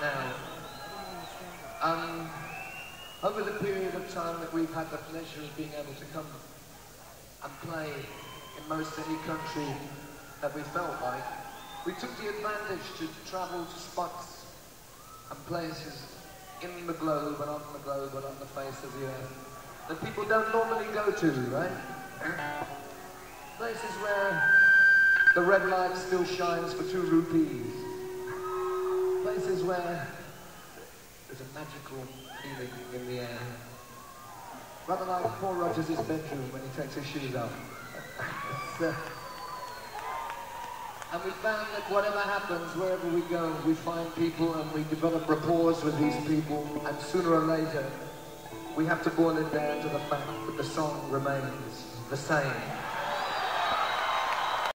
now. Um, over the period of time that we've had the pleasure of being able to come and play in most any country that we felt like, we took the advantage to travel to spots and places in the globe and on the globe and on the face of the earth that people don't normally go to, right? Places where the red light still shines for two rupees. Places where there's a magical feeling in the air. Rather like Paul Rodgers' bedroom when he takes his shoes off. uh, and we found that whatever happens, wherever we go, we find people and we develop rapport with these people, and sooner or later, we have to boil it down to the fact that the song remains the same.